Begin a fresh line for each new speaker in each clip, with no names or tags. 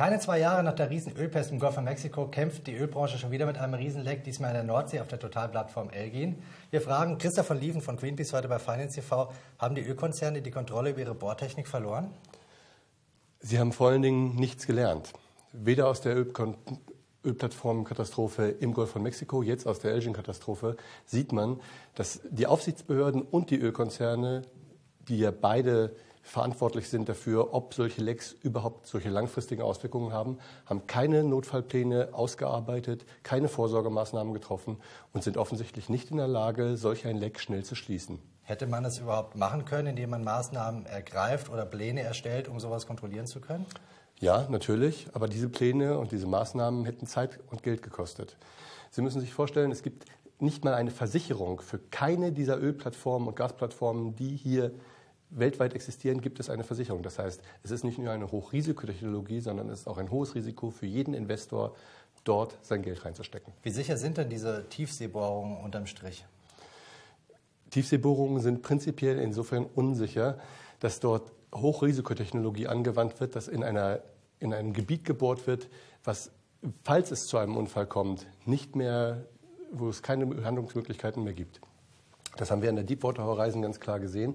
Keine zwei Jahre nach der riesen Ölpest im Golf von Mexiko kämpft die Ölbranche schon wieder mit einem Riesenleck, diesmal in der Nordsee auf der Totalplattform Elgin. Wir fragen Christoph von Lieven von Greenpeace heute bei Finance TV, haben die Ölkonzerne die Kontrolle über ihre Bohrtechnik verloren?
Sie haben vor allen Dingen nichts gelernt. Weder aus der Ölkon Ölplattformkatastrophe im Golf von Mexiko, jetzt aus der Elgin-Katastrophe, sieht man, dass die Aufsichtsbehörden und die Ölkonzerne, die ja beide verantwortlich sind dafür, ob solche Lecks überhaupt solche langfristigen Auswirkungen haben, haben keine Notfallpläne ausgearbeitet, keine Vorsorgemaßnahmen getroffen und sind offensichtlich nicht in der Lage, solch ein Leck schnell zu schließen.
Hätte man es überhaupt machen können, indem man Maßnahmen ergreift oder Pläne erstellt, um sowas kontrollieren zu können?
Ja, natürlich, aber diese Pläne und diese Maßnahmen hätten Zeit und Geld gekostet. Sie müssen sich vorstellen, es gibt nicht mal eine Versicherung für keine dieser Ölplattformen und Gasplattformen, die hier weltweit existieren, gibt es eine Versicherung. Das heißt, es ist nicht nur eine Hochrisikotechnologie, sondern es ist auch ein hohes Risiko für jeden Investor, dort sein Geld reinzustecken.
Wie sicher sind denn diese Tiefseebohrungen unterm Strich?
Tiefseebohrungen sind prinzipiell insofern unsicher, dass dort Hochrisikotechnologie angewandt wird, dass in, einer, in einem Gebiet gebohrt wird, was, falls es zu einem Unfall kommt, nicht mehr, wo es keine Handlungsmöglichkeiten mehr gibt. Das haben wir an der Deepwater Horizon ganz klar gesehen.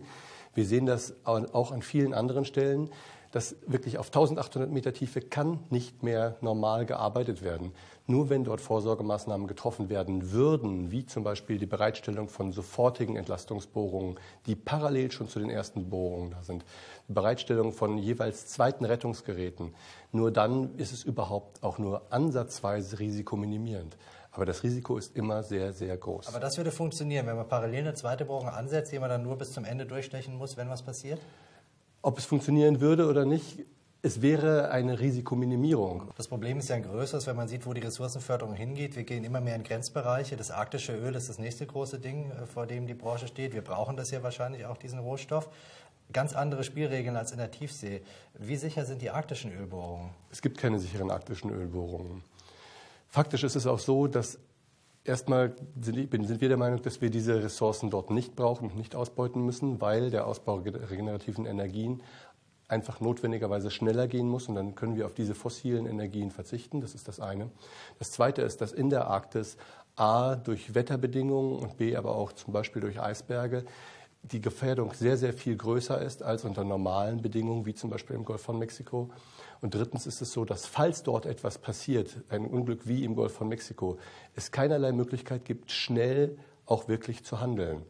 Wir sehen das auch an vielen anderen Stellen, dass wirklich auf 1800 Meter Tiefe kann nicht mehr normal gearbeitet werden. Nur wenn dort Vorsorgemaßnahmen getroffen werden würden, wie zum Beispiel die Bereitstellung von sofortigen Entlastungsbohrungen, die parallel schon zu den ersten Bohrungen da sind, die Bereitstellung von jeweils zweiten Rettungsgeräten, nur dann ist es überhaupt auch nur ansatzweise risikominimierend. Aber das Risiko ist immer sehr, sehr groß.
Aber das würde funktionieren, wenn man parallel eine zweite Bohrung ansetzt, die man dann nur bis zum Ende durchstechen muss, wenn was passiert?
Ob es funktionieren würde oder nicht, es wäre eine Risikominimierung.
Das Problem ist ja ein größeres, wenn man sieht, wo die Ressourcenförderung hingeht. Wir gehen immer mehr in Grenzbereiche. Das arktische Öl ist das nächste große Ding, äh, vor dem die Branche steht. Wir brauchen das ja wahrscheinlich auch, diesen Rohstoff. Ganz andere Spielregeln als in der Tiefsee. Wie sicher sind die arktischen Ölbohrungen?
Es gibt keine sicheren arktischen Ölbohrungen. Faktisch ist es auch so, dass erstmal sind wir der Meinung, dass wir diese Ressourcen dort nicht brauchen und nicht ausbeuten müssen, weil der Ausbau regenerativen Energien einfach notwendigerweise schneller gehen muss und dann können wir auf diese fossilen Energien verzichten. Das ist das eine. Das zweite ist, dass in der Arktis A durch Wetterbedingungen und B aber auch zum Beispiel durch Eisberge die Gefährdung sehr, sehr viel größer ist als unter normalen Bedingungen, wie zum Beispiel im Golf von Mexiko. Und drittens ist es so, dass falls dort etwas passiert, ein Unglück wie im Golf von Mexiko, es keinerlei Möglichkeit gibt, schnell auch wirklich zu handeln.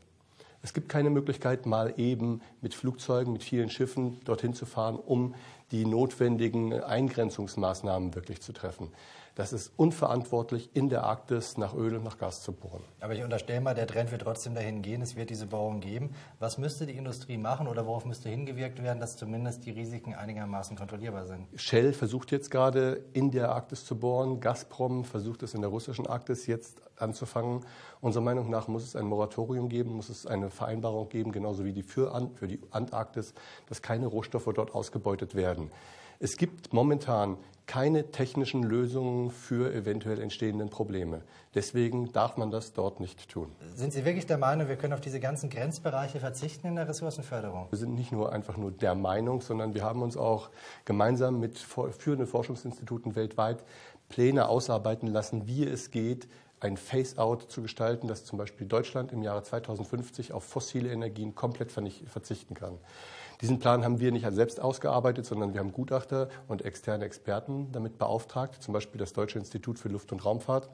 Es gibt keine Möglichkeit, mal eben mit Flugzeugen, mit vielen Schiffen dorthin zu fahren, um die notwendigen Eingrenzungsmaßnahmen wirklich zu treffen. Das ist unverantwortlich, in der Arktis nach Öl und nach Gas zu bohren.
Aber ich unterstelle mal, der Trend wird trotzdem dahin gehen, es wird diese Bohrung geben. Was müsste die Industrie machen oder worauf müsste hingewirkt werden, dass zumindest die Risiken einigermaßen kontrollierbar sind?
Shell versucht jetzt gerade in der Arktis zu bohren. Gazprom versucht es in der russischen Arktis jetzt anzufangen. Unserer Meinung nach muss es ein Moratorium geben, muss es eine Vereinbarung geben, genauso wie die für, für die Antarktis, dass keine Rohstoffe dort ausgebeutet werden. Es gibt momentan keine technischen Lösungen für eventuell entstehende Probleme. Deswegen darf man das dort nicht tun.
Sind Sie wirklich der Meinung, wir können auf diese ganzen Grenzbereiche verzichten in der Ressourcenförderung?
Wir sind nicht nur einfach nur der Meinung, sondern wir haben uns auch gemeinsam mit führenden Forschungsinstituten weltweit Pläne ausarbeiten lassen, wie es geht, ein Face-out zu gestalten, dass zum Beispiel Deutschland im Jahre 2050 auf fossile Energien komplett verzichten kann. Diesen Plan haben wir nicht selbst ausgearbeitet, sondern wir haben Gutachter und externe Experten damit beauftragt, zum Beispiel das Deutsche Institut für Luft- und Raumfahrt,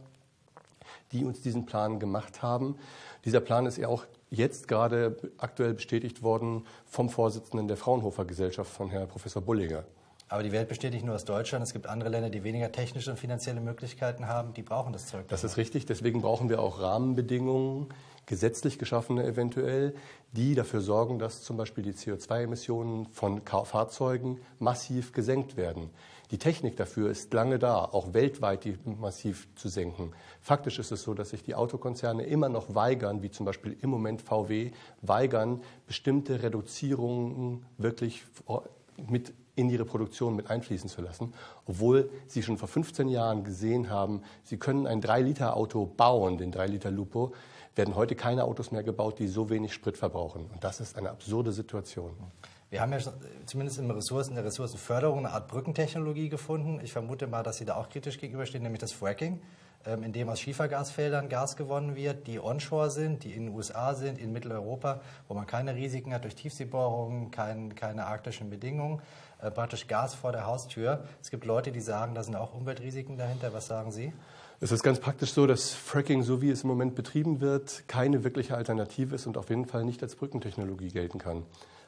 die uns diesen Plan gemacht haben. Dieser Plan ist ja auch jetzt gerade aktuell bestätigt worden vom Vorsitzenden der Fraunhofer Gesellschaft, von Herrn Professor Bullinger.
Aber die Welt besteht nicht nur aus Deutschland. Es gibt andere Länder, die weniger technische und finanzielle Möglichkeiten haben. Die brauchen das Zeug.
Das ist richtig. Deswegen brauchen wir auch Rahmenbedingungen, gesetzlich geschaffene eventuell, die dafür sorgen, dass zum Beispiel die CO2-Emissionen von Fahrzeugen massiv gesenkt werden. Die Technik dafür ist lange da, auch weltweit die massiv zu senken. Faktisch ist es so, dass sich die Autokonzerne immer noch weigern, wie zum Beispiel im Moment VW, weigern, bestimmte Reduzierungen wirklich mit in ihre Produktion mit einfließen zu lassen, obwohl sie schon vor 15 Jahren gesehen haben, sie können ein 3-Liter-Auto bauen, den 3-Liter-Lupo, werden heute keine Autos mehr gebaut, die so wenig Sprit verbrauchen. Und das ist eine absurde Situation.
Wir haben ja zumindest in, Ressourcen, in der Ressourcenförderung eine Art Brückentechnologie gefunden. Ich vermute mal, dass Sie da auch kritisch gegenüberstehen, nämlich das Fracking, ähm, in dem aus Schiefergasfeldern Gas gewonnen wird, die onshore sind, die in den USA sind, in Mitteleuropa, wo man keine Risiken hat durch Tiefseebohrungen, kein, keine arktischen Bedingungen, äh, praktisch Gas vor der Haustür. Es gibt Leute, die sagen, da sind auch Umweltrisiken dahinter. Was sagen Sie?
Es ist ganz praktisch so, dass Fracking, so wie es im Moment betrieben wird, keine wirkliche Alternative ist und auf jeden Fall nicht als Brückentechnologie gelten kann.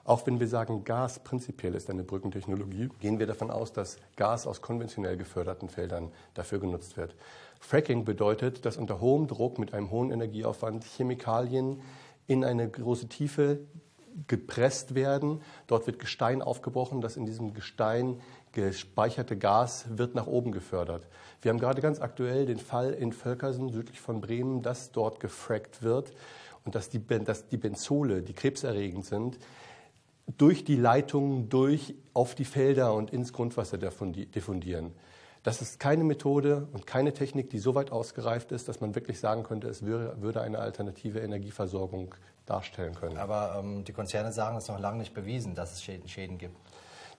Auch wenn wir sagen, Gas prinzipiell ist eine Brückentechnologie, gehen wir davon aus, dass Gas aus konventionell geförderten Feldern dafür genutzt wird. Fracking bedeutet, dass unter hohem Druck mit einem hohen Energieaufwand Chemikalien in eine große Tiefe gepresst werden. Dort wird Gestein aufgebrochen. Das in diesem Gestein gespeicherte Gas wird nach oben gefördert. Wir haben gerade ganz aktuell den Fall in Völkersen südlich von Bremen, dass dort gefrackt wird und dass die, dass die Benzole, die krebserregend sind, durch die Leitungen durch auf die Felder und ins Grundwasser diffundieren. Das ist keine Methode und keine Technik, die so weit ausgereift ist, dass man wirklich sagen könnte, es würde eine alternative Energieversorgung darstellen können.
Aber ähm, die Konzerne sagen, es ist noch lange nicht bewiesen, dass es Schäden, Schäden gibt.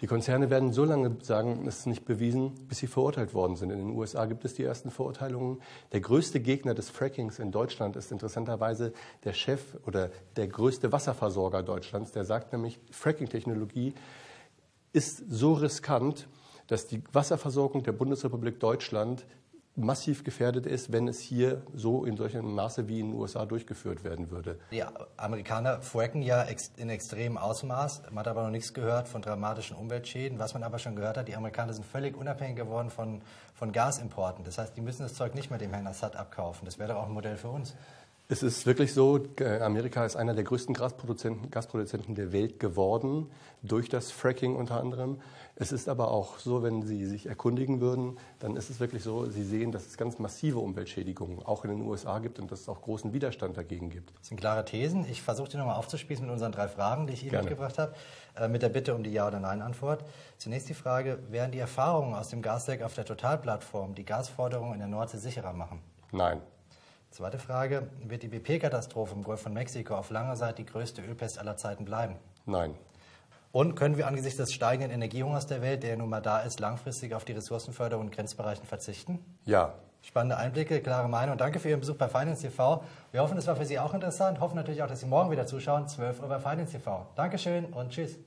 Die Konzerne werden so lange sagen, es ist nicht bewiesen, bis sie verurteilt worden sind. In den USA gibt es die ersten Verurteilungen. Der größte Gegner des Frackings in Deutschland ist interessanterweise der Chef oder der größte Wasserversorger Deutschlands. Der sagt nämlich, Fracking-Technologie ist so riskant, dass die Wasserversorgung der Bundesrepublik Deutschland massiv gefährdet ist, wenn es hier so in solchem Maße wie in den USA durchgeführt werden würde.
Die Amerikaner fracken ja in extremem Ausmaß. Man hat aber noch nichts gehört von dramatischen Umweltschäden. Was man aber schon gehört hat, die Amerikaner sind völlig unabhängig geworden von, von Gasimporten. Das heißt, die müssen das Zeug nicht mehr dem Herrn Assad abkaufen. Das wäre doch auch ein Modell für uns.
Es ist wirklich so, äh, Amerika ist einer der größten Gasproduzenten, Gasproduzenten der Welt geworden, durch das Fracking unter anderem. Es ist aber auch so, wenn Sie sich erkundigen würden, dann ist es wirklich so, Sie sehen, dass es ganz massive Umweltschädigungen auch in den USA gibt und dass es auch großen Widerstand dagegen gibt.
Das sind klare Thesen. Ich versuche die nochmal aufzuspießen mit unseren drei Fragen, die ich Ihnen Gerne. mitgebracht habe, äh, mit der Bitte um die Ja- oder Nein-Antwort. Zunächst die Frage, werden die Erfahrungen aus dem Gasdeck auf der Totalplattform die Gasforderung in der Nordsee sicherer machen?
Nein.
Zweite Frage, wird die BP-Katastrophe im Golf von Mexiko auf lange Zeit die größte Ölpest aller Zeiten bleiben?
Nein.
Und können wir angesichts des steigenden Energiehungers der Welt, der nun mal da ist, langfristig auf die Ressourcenförderung in Grenzbereichen verzichten?
Ja.
Spannende Einblicke, klare Meinung. Danke für Ihren Besuch bei Finance TV. Wir hoffen, es war für Sie auch interessant. Hoffen natürlich auch, dass Sie morgen wieder zuschauen. 12 Uhr bei Finance TV. Dankeschön und tschüss.